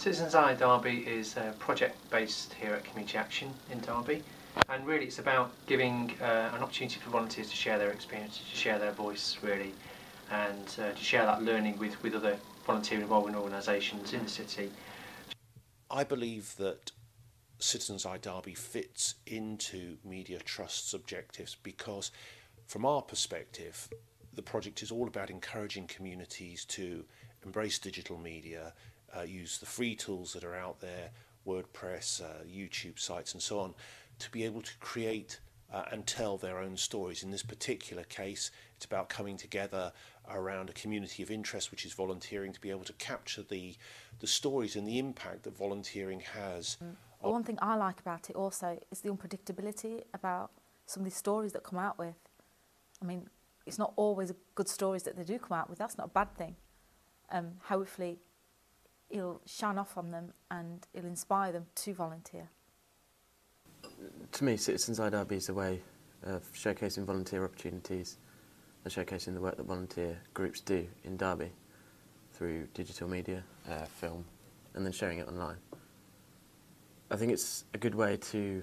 Citizens Eye Derby is a project based here at Community Action in Derby and really it's about giving uh, an opportunity for volunteers to share their experiences, to share their voice really and uh, to share that learning with, with other volunteer involving organisations in the city. I believe that Citizens Eye Derby fits into Media Trust's objectives because from our perspective the project is all about encouraging communities to embrace digital media, uh, use the free tools that are out there, WordPress, uh, YouTube sites and so on, to be able to create uh, and tell their own stories. In this particular case, it's about coming together around a community of interest, which is volunteering, to be able to capture the, the stories and the impact that volunteering has. Mm. Well, one thing I like about it also is the unpredictability about some of these stories that come out with. I mean, it's not always good stories that they do come out with. That's not a bad thing. Um, hopefully, it'll shine off on them and it'll inspire them to volunteer. To me, Citizens Derby is a way of showcasing volunteer opportunities and showcasing the work that volunteer groups do in Derby through digital media, uh, film, and then sharing it online. I think it's a good way to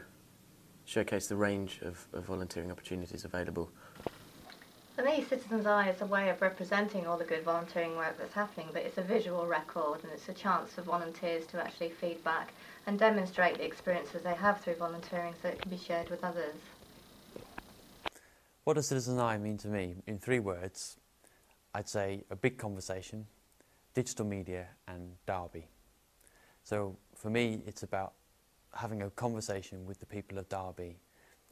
showcase the range of, of volunteering opportunities available For me, Citizens Eye is a way of representing all the good volunteering work that's happening, but it's a visual record and it's a chance for volunteers to actually feedback and demonstrate the experiences they have through volunteering so it can be shared with others. What does Citizen's Eye mean to me? In three words, I'd say a big conversation, digital media and Derby. So for me, it's about having a conversation with the people of Derby.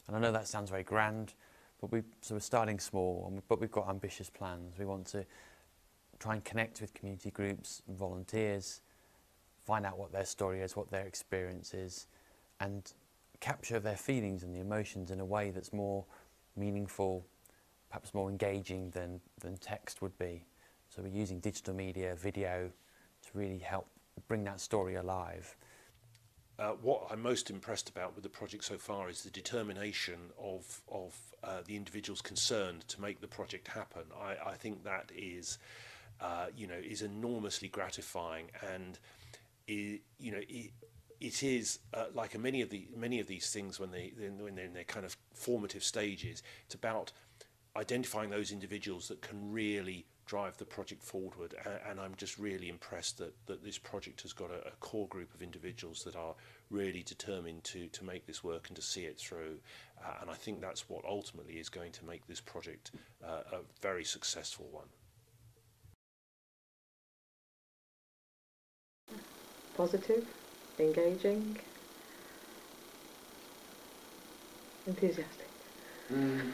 And I know that sounds very grand, but we so we're starting small, but we've got ambitious plans. We want to try and connect with community groups, volunteers, find out what their story is, what their experience is, and capture their feelings and the emotions in a way that's more meaningful, perhaps more engaging than, than text would be. So we're using digital media, video, to really help bring that story alive. Uh, what I'm most impressed about with the project so far is the determination of of uh, the individuals concerned to make the project happen. I, I think that is, uh, you know, is enormously gratifying, and it, you know, it, it is uh, like many of the many of these things when they when they're in their kind of formative stages. It's about identifying those individuals that can really drive the project forward and I'm just really impressed that, that this project has got a, a core group of individuals that are really determined to, to make this work and to see it through uh, and I think that's what ultimately is going to make this project uh, a very successful one. Positive, engaging, enthusiastic. Mm.